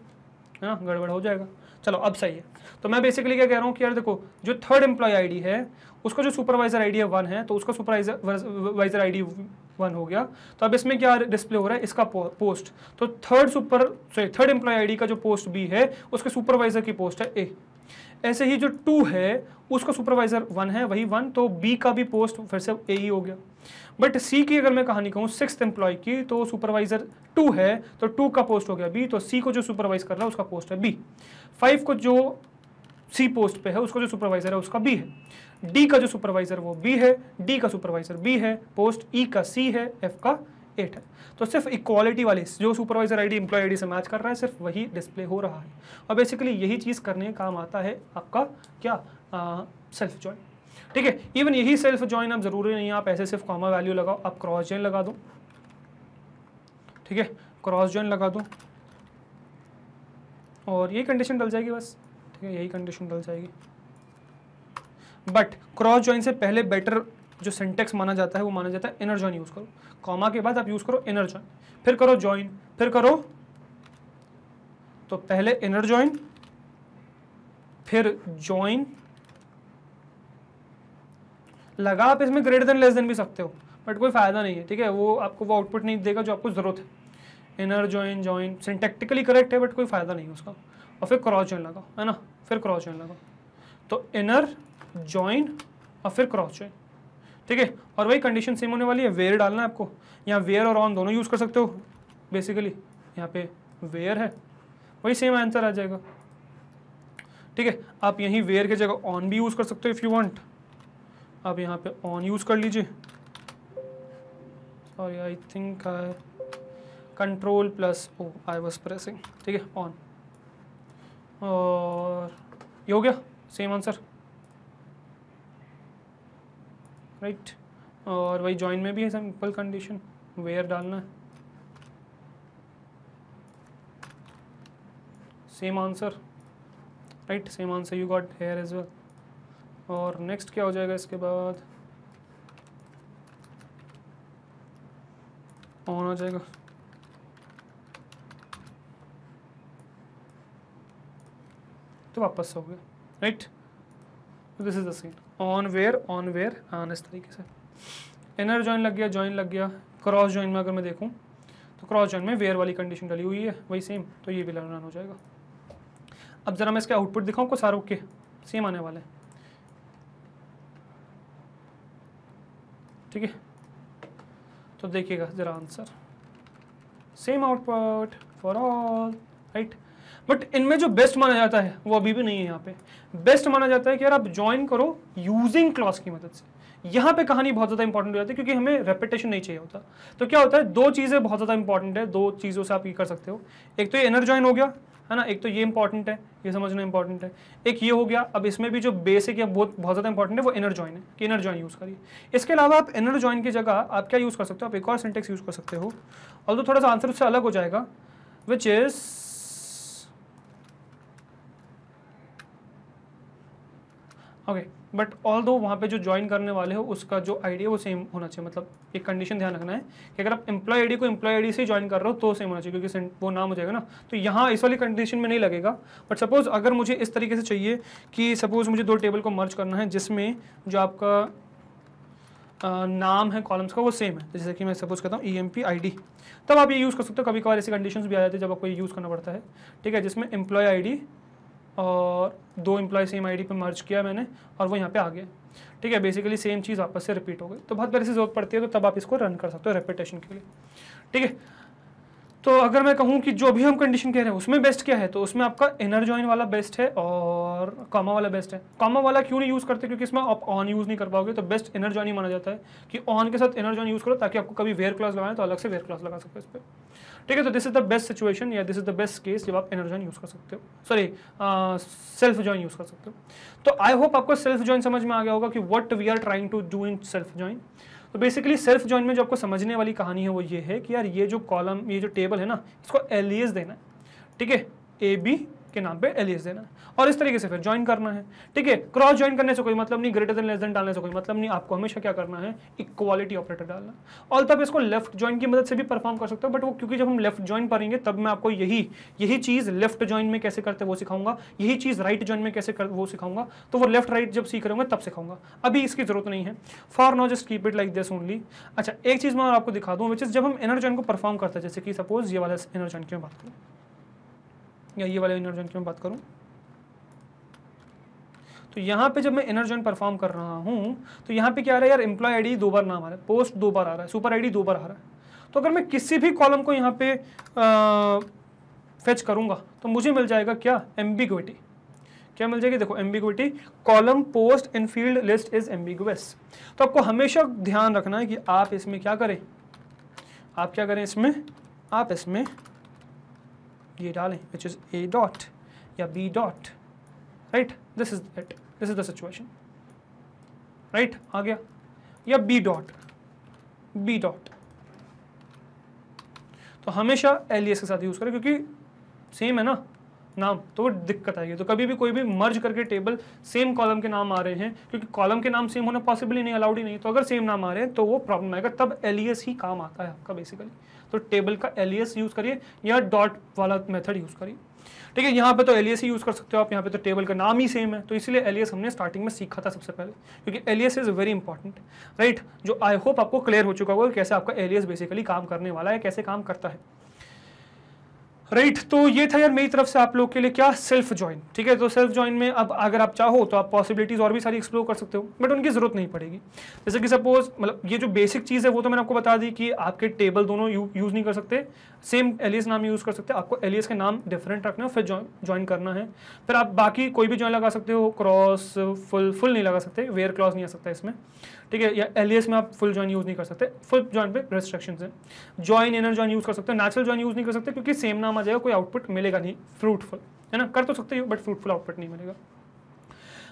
है ना गड़बड़ हो जाएगा। चलो, अब सही है। तो मैं बेसिकली क्या कह रहा हूँ कि यार देखो, जो थर्ड एम्प्लॉय आईडी है, उसका जो सुपरवाइजर आईडी है वन है तो उसका सुपरवाइजर वाइजर आईडी वन हो गया। तो अब इसमें क्या डिस्प्ले हो रहा है? इसका पोस्ट तो third super sorry third employee ID का जो पोस्ट बी है, उसके सुपरवाइजर की पोस्ट है ए ऐसे ही जो टू है, उसका सुपरवाइजर वन है, वही वन तो बी का भी पोस्ट फिर से ए ही हो गया। बट सी की अगर मैं कहानी कहूँ सिक्स एम्प्लॉय की तो सुपरवाइजर टू है तो टू का पोस्ट हो गया बी तो सी को जो सुपरवाइज कर रहा है, उसका पोस्ट है बी फाइव को जो सी पोस्ट पे है, उसका जो सुपरवाइजर है, उसका बी है. डी का जो सुपरवाइजर वो बी है डी का सुपरवाइजर बी है पोस्ट ई e का सी है एफ़ का एट है. तो सिर्फ़ इक्वालिटी वाली, जो सुपरवाइजर आईडी एम्प्लॉय आईडी से मैच कर रहा है, सिर्फ़ वही डिस्प्ले हो रहा है. और बेसिकली यही चीज़ करने काम आता है आपका, क्या? सेल्फ ज्वाइन ठीक है इवन यही सेल्फ ज्वाइन अब ज़रूरी नहीं आप ऐसे सिर्फ़ कॉमा वैल्यू लगाओ, आप क्रॉस ज्वाइन लगा दो। ठीक है क्रॉस ज्वाइन लगा दो। और यही कंडीशन डल जाएगी बस। ठीक है, यही कंडीशन डल जाएगी। बट क्रॉस ज्वाइन से पहले बेटर जो सिंटेक्स माना जाता है, वो माना जाता है इनर ज्वाइन यूज़ करो। कॉमा के बाद आप यूज़ करो इनर ज्वाइन फिर करो ज्वाइन फिर करो तो पहले इनर ज्वाइन फिर ज्वाइन लगा आप इसमें ग्रेटर देन लेस देन भी सकते हो बट कोई फ़ायदा नहीं है, ठीक है? वो आपको, वो आउटपुट नहीं देगा जो आपको ज़रूरत है। Inner join join syntactically correct है बट कोई फ़ायदा नहीं है उसका। और फिर क्रॉस ज्वाइन लगाओ, है ना? फिर क्रॉस ज्वाइन लगाओ। तो इनर ज्वाइन और फिर क्रॉस ज्वाइन ठीक है? और वही कंडीशन सेम होने वाली है वेयर डालना है आपको। यहाँ वेयर और ऑन दोनों यूज़ कर सकते हो बेसिकली यहाँ पे वेयर है, वही सेम आंसर आ जाएगा। ठीक है? आप यहीं वेयर की जगह ऑन भी यूज़ कर सकते हो इफ़ यू वांट आप यहाँ पे ऑन यूज़ कर लीजिए। Sorry I think I control plus O I was pressing ठीक है ऑन और ये हो गया सेम आंसर राइट और वही जॉइन में भी है सिंपल कंडीशन वेयर डालना है। Same answer right same answer you got here as well और नेक्स्ट क्या हो जाएगा इसके बाद? ऑन हो जाएगा। तो वापस हो गया। Right this is the scene on where on where on इस तरीके से। इनर जॉइन लग गया जॉइन लग गया। क्रॉस जॉइन में अगर मैं देखूँ तो क्रॉस जॉइन में वेयर वाली कंडीशन डली हुई है, वही सेम तो ये भी रन हो जाएगा। अब ज़रा मैं इसके आउटपुट दिखाऊँ को सारों के। सेम आने वाले ठीक है? तो देखिएगा ज़रा answer same output for all right but इनमें जो बेस्ट माना जाता है, वो अभी भी नहीं है यहाँ पे. बेस्ट माना जाता है कि यार आप ज्वाइन करो यूजिंग क्लॉस की मदद से. यहाँ पे कहानी बहुत ज़्यादा इंपॉर्टेंट हो जाती है क्योंकि हमें रेपिटेशन नहीं चाहिए होता. तो क्या होता है, दो चीज़ें बहुत ज़्यादा इंपॉर्टेंट है, दो चीज़ों से आप ये कर सकते हो. एक तो ये इनर ज्वाइन हो गया है ना? एक तो ये इंपॉर्टेंट है, ये समझना इंपॉर्टेंट है। एक ये हो गया, अब इसमें भी जो बेसिक या बहुत बहुत ज़्यादा इंपॉर्टेंट है, वो इनर ज्वाइन है, कि इनर ज्वाइन यूज़ करिए। इसके अलावा आप इनर ज्वाइन की जगह आप क्या यूज़ कर सकते हो? आप एक और सेंटेक्स यूज़ कर सकते हो। और तो थोड़ा सा आंसर उससे अलग हो जाएगा which is okay but although वहाँ पे जो ज्वाइन करने वाले हो उसका जो आईडी है वो सेम होना चाहिए। मतलब एक कंडीशन ध्यान रखना है कि अगर आप एम्प्लॉय आईडी को एम्प्लॉय आईडी से ज्वाइन कर रहे हो तो सेम होना चाहिए क्योंकि वो नाम हो जाएगा ना। तो यहाँ इस वाली कंडीशन में नहीं लगेगा। बट सपोज़ अगर मुझे इस तरीके से चाहिए कि सपोज़ मुझे दो टेबल को मर्ज करना है जिसमें जो आपका आ, नाम है कॉलम्स का वो सेम है। जैसे कि मैं सपोज़ करता हूँ E M P I D तब आप ये यूज़ कर सकते हो। कभी कभार ऐसी कंडीशन भी आ जाती है जब आपको ये यूज़ करना पड़ता है। ठीक है जिसमें एम्प्लॉय आई डी और दो एम्प्लॉय सेम आईडी पे मर्ज किया मैंने और वो यहाँ पे आ गए। ठीक है बेसिकली सेम चीज़ आपस से रिपीट हो गई। तो बहुत बार से ज़रूरत पड़ती है तो तब आप इसको रन कर सकते हो रेपिटेशन के लिए। ठीक है तो अगर मैं कहूँ कि जो भी हम कंडीशन कह रहे हैं, उसमें बेस्ट क्या है? तो उसमें आपका इनर जॉइन वाला बेस्ट है और कॉमा वाला बेस्ट है। कॉमा वाला क्यों नहीं यूज़ करते? क्योंकि इसमें आप ऑन यूज़ नहीं कर पाओगे तो बेस्ट इनर जॉइन ही माना जाता है कि ऑन के साथ इनर जॉइन यूज़ करो ताकि आपको कभी वेयर क्लास लगाएँ तो अलग से वेयर क्लास लगा सकते इस पर ठीक है तो this is the best situation या this is the best case जब आप इनर जॉइन यूज़ कर सकते हो। सॉरी सेल्फ जॉइन यूज़ कर सकते हो। तो आई होप आपको सेल्फ जॉइन समझ में आ गया होगा कि what we are trying to do in self join तो बेसिकली सेल्फ ज्वाइन में जो आपको समझने वाली कहानी है वो ये है कि यार ये जो कॉलम ये जो टेबल है ना, इसको एलियस देना है। ठीक है? ए बी के नाम पे एलियस देना है। और इस तरीके से फिर ज्वाइन करना है। ठीक है? क्रॉस ज्वाइन करने से कोई मतलब नहीं ग्रेटर देन लेस देन डालने से कोई मतलब नहीं, आपको हमेशा क्या करना है? इक्वालिटी ऑपरेटर डालना। और तब इसको लेफ़्ट ज्वाइन की मदद से भी परफॉर्म कर सकते हो बट वो क्योंकि जब हम लेफ़्ट ज्वाइन करेंगे, तब मैं आपको यही यही चीज़ लेफ़्ट ज्वाइन में कैसे करते वो सिखाऊँगा। यही चीज़ राइट ज्वाइन में कैसे कर, वो सिखाऊँगा। तो वो लेफ़्ट राइट जब सीख रहे तब सिखाऊँगा। अभी इसकी ज़रूरत नहीं है। For no just keep it like this only अच्छा एक चीज़ मैं आपको दिखा दूँ विच इज़ जब हम इनर ज्वाइन को परफॉर्म करते हैं, जैसे कि सपोज़ ये वाला इनर ज्वाइन की मैं बात करूँ। या ये वाले इनर ज्वाइन की मैं बात करूँ। तो यहाँ पे जब मैं इनर जॉइन परफॉर्म कर रहा हूँ तो यहाँ पे क्या आ रहा है यार एम्प्लॉय आईडी दो बार नाम आ रहा है पोस्ट दो बार आ रहा है सुपर आईडी दो बार आ रहा है। तो अगर मैं किसी भी कॉलम को यहाँ पे फेच करूँगा तो मुझे मिल जाएगा क्या? एम्बिग्विटी क्या मिल जाएगी? देखो ambiguity column post in field list is ambiguous तो आपको हमेशा ध्यान रखना है कि आप इसमें क्या करें? आप क्या करें इसमें? आप इसमें ये डालें विच इज़ ए डॉट या B dot right this is it this is the situation right आ गया. या बी डॉट बी डॉट तो हमेशा एलियस के साथ यूज़ करें, क्योंकि सेम है ना? नाम तो दिक्कत आएगी तो कभी भी कोई भी मर्ज करके टेबल सेम कॉलम के नाम आ रहे हैं, क्योंकि कॉलम के नाम सेम होना पॉसिबल ही नहीं अलाउड ही नहीं तो अगर सेम नाम आ रहे हैं तो वो प्रॉब्लम आएगा। तब एलियस ही काम आता है आपका बेसिकली तो टेबल का एलियस यूज़ करिए, या डॉट वाला मेथड यूज़ करिए। ठीक है, यहाँ पे तो एलियस ही यूज़ कर सकते हो आप, यहाँ पे तो टेबल का नाम ही सेम है। तो इसलिए एलियस हमने स्टार्टिंग में सीखा था सबसे पहले, क्योंकि alias is very important right जो आई होप आपको क्लियर हो चुका होगा कैसे आपका एलियस बेसिकली काम करने वाला है, कैसे काम करता है। राइट right, तो ये था यार मेरी तरफ़ से आप लोग के लिए क्या सेल्फ ज्वाइन ठीक है तो सेल्फ ज्वाइन में अब अगर आप चाहो तो आप पॉसिबिलिटीज और भी सारी एक्सप्लोर कर सकते हो बट उनकी ज़रूरत नहीं पड़ेगी। जैसे कि सपोज़ मतलब ये जो बेसिक चीज़ है वो तो मैंने आपको बता दी कि आपके टेबल दोनों यू, यूज़ नहीं कर सकते। सेम एलियस नाम यूज़ कर सकते आपको एलियस के नाम डिफरेंट रखना है फिर ज्वाइन करना है। फिर आप बाकी कोई भी ज्वाइन लगा सकते हो क्रॉस फुल फुल नहीं लगा सकते वेयर क्लॉज नहीं आ सकता इसमें। ठीक है, या एलियस में आप फुल ज्वाइन यूज़ नहीं कर सकते। फुल ज्वाइन पे रेस्ट्रिक्शन है। ज्वाइन इनर ज्वाइन यूज़ कर सकते हो। नेचुरल ज्वाइन यूज़ नहीं कर सकते क्योंकि सेम नाम आ जाएगा, कोई आउटपुट मिलेगा नहीं। फ्रूटफुल है ना? कर तो सकते हो बट फ्रूटफुल आउटपुट नहीं मिलेगा।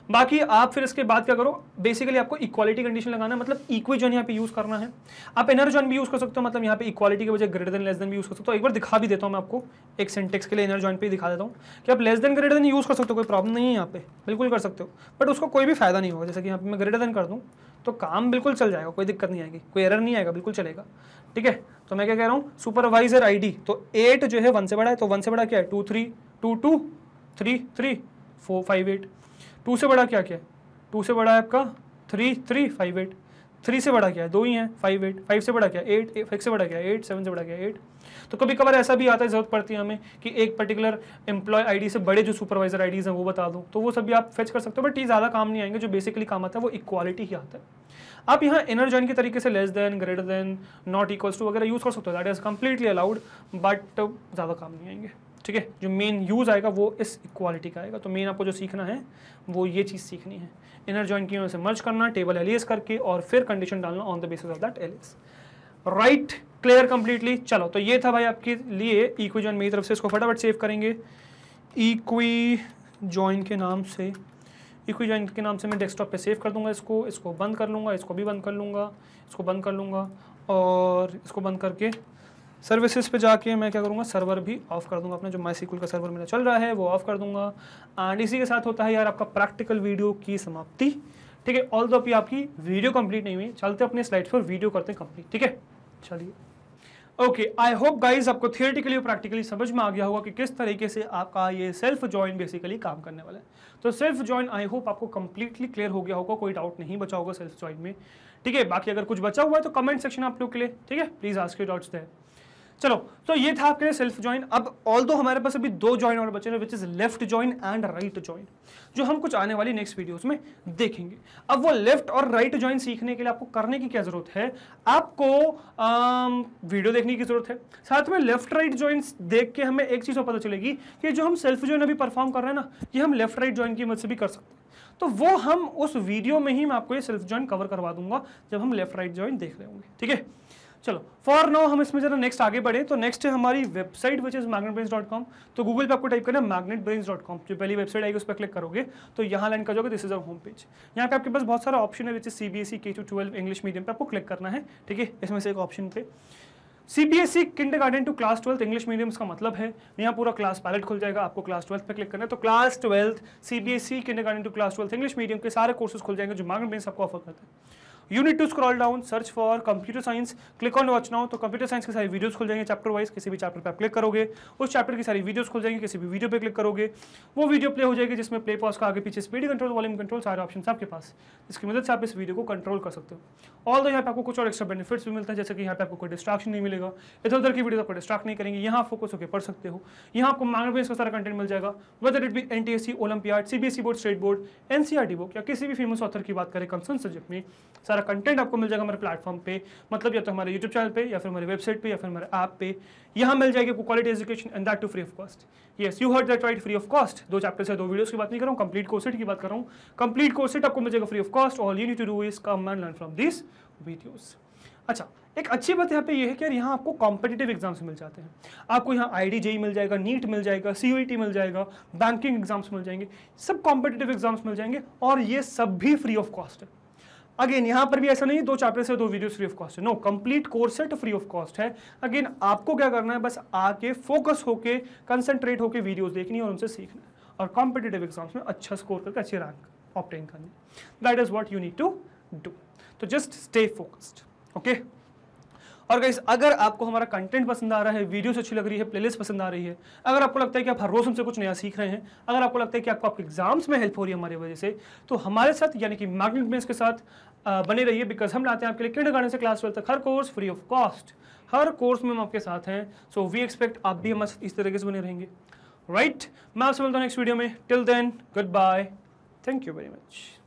बाकी आप फिर इसके बाद क्या करो? बेसिकली आपको इक्वालिटी कंडीशन लगाना है मतलब इक्वी जॉन यहाँ पे यूज़ करना है। आप इनर जॉइन भी यूज़ कर सकते हो मतलब यहाँ पे इक्वालिटी के वजह ग्रेटर देन लेस देन भी यूज़ कर सकते हो। एक बार दिखा भी देता हूँ मैं आपको, एक सेंटेक्स के लिए इनर जॉइन पे दिखा देता हूँ कि आप less than greater than use कर सकते हो, कोई प्रॉब्लम नहीं है यहाँ पे। बिल्कुल कर सकते हो। बट उसको कोई भी फ़ायदा नहीं होगा, जैसे कि यहाँ पे मैं ग्रेटर देन कर दूँ तो काम बिल्कुल चल जाएगा, कोई दिक्कत नहीं आएगी, कोई एरर नहीं आएगा, बिल्कुल चलेगा। ठीक है? तो मैं क्या कह रहा हूँ सुपरवाइजर आईडी तो एट जो है वन से बड़ा है तो वन से बड़ा क्या है? Two three two two three three four five eight two से बड़ा क्या क्या टू से बड़ा है आपका three three five eight three से बड़ा क्या है? दो ही है फाइव एट फाइव से बड़ा क्या एट फाइव से बड़ा क्या एट सेवन से बड़ा क्या एट तो कभी कभार ऐसा भी आता है, ज़रूरत पड़ती है हमें कि एक पर्टिकुलर एम्प्लॉय आईडी से बड़े जो सुपरवाइजर आईडीज हैं, वो बता दो। तो वो सभी आप फेच कर सकते हो बट ये ज़्यादा काम नहीं आएँगे, जो बेसिकली काम आता है, वो इक्वालिटी ही आता है। आप यहाँ इनर जॉइन के तरीके से less than greater than not equals to वगैरह यूज़ कर सकते हो। That is completely allowed but ज़्यादा काम नहीं आएँगे। ठीक है? जो मेन यूज़ आएगा वो इस इक्वालिटी का आएगा। तो मेन आपको जो सीखना है, वो ये चीज़ सीखनी है। इनर जॉइन की से मर्ज करना टेबल एलियस करके और फिर कंडीशन डालना on the basis of that alias right clear completely चलो तो ये था भाई आपके लिए इक्वी जॉइन मेरी तरफ़ से। इसको फटाफट सेव करेंगे। इक्वी जॉइन के नाम से। इक्वी जॉइन के नाम से मैं डेस्कटॉप पे सेव कर दूँगा इसको। इसको बंद कर लूँगा, इसको भी बंद कर लूँगा, इसको बंद कर लूँगा और इसको बंद करके सर्विसेज़ पे जाके मैं क्या करूँगा? सर्वर भी ऑफ़ कर दूँगा अपना, जो माई का सर्वर मेरा चल रहा है, वो ऑफ़ कर दूँगा। एंड इसी के साथ होता है यार, आपका प्रैक्टिकल वीडियो की समाप्ति। ठीक है ऑल दो अभी आपकी वीडियो कंप्लीट नहीं हुई, चलते अपने स्लाइड पर वीडियो करते हैं कंप्लीट ठीक है? चलिए। ओके आई होप गाइज़ आपको थियोरटिकली और प्रैक्टिकली समझ में आ गया होगा कि किस तरीके से आपका ये सेल्फ ज्वाइन बेसिकली काम करने वाला है। तो सेल्फ ज्वाइन आई होप आपको कंप्लीटली क्लियर हो गया होगा, कोई डाउट नहीं बचा होगा सेल्फ ज्वाइन में। ठीक है, बाकी अगर कुछ बचा हुआ है तो कमेंट सेक्शन आप लोग के लिए। ठीक है प्लीज़ आस्क डाउट्स देयर चलो तो ये था आपके लिए सेल्फ ज्वाइन अब ऑल दो हमारे पास अभी दो ज्वाइन और बचे हैं which is left join and right join जो हम कुछ आने वाली नेक्स्ट वीडियोस में देखेंगे। अब वो लेफ़्ट और राइट right ज्वाइन सीखने के लिए आपको करने की क्या ज़रूरत है? आपको आम, वीडियो देखने की ज़रूरत है। साथ में लेफ़्ट राइट ज्वाइन देख के हमें एक चीज़ और पता चलेगी कि जो हम सेल्फ ज्वाइन अभी परफॉर्म कर रहे हैं ना ये हम लेफ़्ट राइट ज्वाइन की मदद से भी कर सकते हैं। तो वो हम उस वीडियो में ही मैं आपको ये सेल्फ ज्वाइन कवर करवा दूँगा जब हम लेफ़्ट राइट ज्वाइन देख रहे होंगे। ठीक है? चलो फॉर नो हम इसमें जरा नेक्स्ट आगे बढ़े तो नेक्स्ट है हमारी website which is magnet dot com तो गूगल पे आपको टाइप करना मैग्नेट ब्रेन्स डॉट कॉम जो पहली वेबसाइट आएगी उस पर क्लिक करोगे तो यहाँ लैंड कर जाओगे this is our home page यहाँ पे आपके पास बहुत सारा ऑप्शन है which is C B S C K to twelve English medium पे आपको क्लिक करना है, ठीक है? इसमें से एक ऑप्शन पे। CBSE kindergarten to class twelfth English medium का मतलब है, यहाँ पूरा क्लास पैलेट खुल जाएगा, आपको क्लास ट्वेल्थ पे क्लिक करना है। तो class twelfth CBSE kindergarten to class twelfth English medium के सारे कोर्सेज खुल जाएँगे जो मार्केट बेस आपको ऑफ़र करते हैं। You need to scroll down search for computer science click on watch now तो कंप्यूटर साइंस की सारी वीडियोस खुल जाएँगे चैप्टर वाइज किसी भी चैप्टर पर आप क्लिक करोगे, उस चैप्टर की सारी वीडियोस खुल जाएँगे, किसी भी वीडियो पे क्लिक करोगे, वो वीडियो प्ले हो जाएगी जिसमें प्ले पॉज का आगे पीछे स्पीड कंट्रोल वॉल्यूम कंट्रोल सारे ऑप्शन आपके पास। इसकी मदद से आप इस वीडियो को कंट्रोल कर सकते हो। ऑल दो यहाँ पे आपको कुछ और एक्स्ट्रा बेनिफिट्स भी मिलते हैं, जैसे कि यहाँ पे आपको कोई डिस्ट्रक्शन नहीं मिलेगा इधर उधर की वीडियो आपको डिस्ट्रैक्ट नहीं करेंगे, यहाँ फोकस होकर पढ़ सकते हो। यहाँ आपको बेस का सारा कंटेंट मिल जाएगा whether it be N T S C olympiad C B S C board state board N C R T book या किसी भी फ़ेमस ऑथर की बात करें कंसर्न सब्जेक्ट में सारा कंटेंट आपको मिल जाएगा हमारे प्लेटफॉर्म पे मतलब या तो हमारे यूट्यूब चैनल पे, या फिर हमारे वेबसाइट पे, या फिर हमारे ऐप पे। यहाँ मिल जाएगी आपको quality education and that too free of cost yes you heard that right free of cost दो चैप्टर से दो वीडियोस की बात नहीं कर रहा हूँ कंप्लीट कोर्सेट की बात कर रहा हूँ। कंप्लीट कोर्सेट आपको मिल जाएगा free of cost all you need to do is come and learn from this videos अच्छा एक अच्छी बात यहाँ पे ये है कि यहाँ आपको कॉम्पिटेटिव एग्ज़ाम्स मिल जाते हैं। आपको यहाँ आई डी मिल जाएगा नीट मिल जाएगा सी मिल जाएगा बैंकिंग एग्ज़ाम्स मिल जाएँगे, सब कॉम्पिटेटिव एग्ज़ाम्स मिल जाएँगे और ये सब भी फ्री ऑफ़ कॉस्ट है। अगेन यहाँ पर भी ऐसा नहीं दो चैप्टर से दो वीडियो फ्री ऑफ़ कॉस्ट है। No complete course set free of cost है। अगेन आपको क्या करना है, बस आके फोकस होके कंसंट्रेट होके वीडियोस देखनी और उनसे सीखना और कॉम्पिटेटिव एग्ज़ाम्स में अच्छा स्कोर करके अच्छी रैंक ऑप्टेन करनी that is what you need to do तो जस्ट स्टे फोकस्ड ओके और गाइस अगर आपको हमारा कंटेंट पसंद आ रहा है वीडियोस अच्छी लग रही है प्लेलिस्ट पसंद आ रही है, अगर आपको लगता है कि आप हर रोज हमसे कुछ नया सीख रहे हैं, अगर आपको लगता है कि आपको आपके एग्ज़ाम्स में हेल्प हो रही है हमारी वजह से तो हमारे साथ, यानी कि मैग्नेट मेंस के साथ बने रहिए बिकॉज़ हम लाते हैं आपके लिए किंडर गार्डन से क्लास ट्वेल्थ तक। हर कोर्स फ्री ऑफ़ कॉस्ट हर कोर्स में हम आपके साथ हैं। सो वी एक्सपेक्ट आप भी हमारे इस तरीके से बने रहेंगे। Right right? मैं आपसे मिलता हूँ नेक्स्ट वीडियो में। Till then goodbye thank you very much